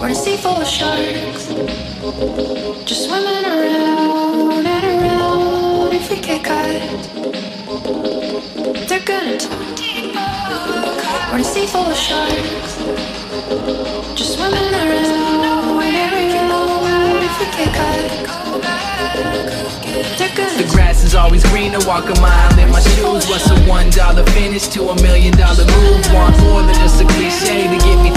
We're a sea full of sharks, just swimming around and around. If we get caught, they're gonna talk. We're a sea full of sharks, just swimming around and around. If we get caught, they're gonna The grass is always greener, walk a mile in my shoes. What's a one dollar finish to a million dollar move? Want more than just a cliche to get me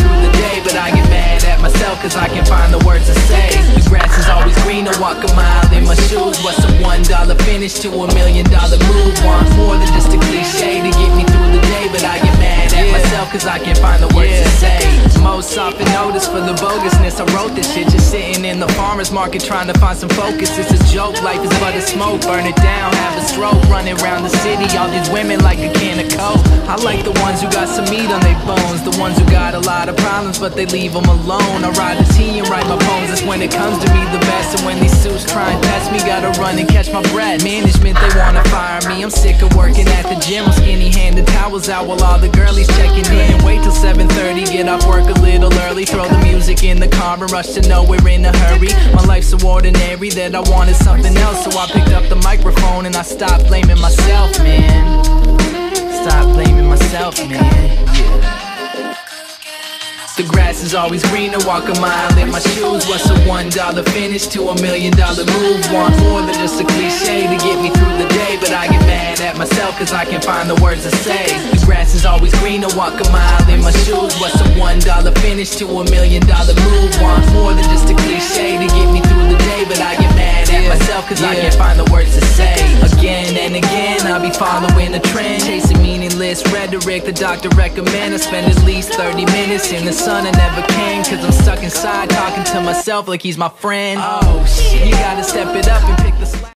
myself cause I can't find the words to say. The grass is always greener, walk a mile in my shoes. What's a one dollar finish to a million dollar move? Want more than just a cliche to get me through the day, but I get mad at myself cause I can't find the words to say. Most often notice for the bogusness, I wrote this shit just sitting in the farmer's market trying to find some focus. It's a joke, life is but a smoke, burn it down, have a stroke, running around the city. All these women like a can of coke. I like the ones who got some meat on their bones, the ones who got a lot of problems, but they leave them alone. I ride the T and write my poems, it comes to me the best. And when these suits try and test me, gotta run and catch my breath. Management, they wanna fire me. I'm sick of working at the gym. I'm skinny handed towels out while all the girlies checking in. Wait till 7:30, get off work a little early. Throw the music in the car and rush to nowhere in a hurry. My life's so ordinary that I wanted something else, so I picked up the microphone and I stopped blaming myself, man. Stop blaming myself, man. Yeah. The grass is always greener, walk a mile in my shoes. What's a one dollar finish to a million dollar move? Want more than just a cliche to get me through the day, but I get mad at myself cause I can't find the words to say. The grass is always greener, walk a mile in my shoes. What's a one dollar finish to a million dollar move? Want more than just a cliche to get me through the day, but I get mad at myself cause I can't find the words to say. And again, I'll be following the trend, chasing meaningless rhetoric. The doctor recommend I spend at least 30 minutes in the sun. I never can cause I'm stuck inside talking to myself like he's my friend. Oh shit, you gotta step it up and pick the slack.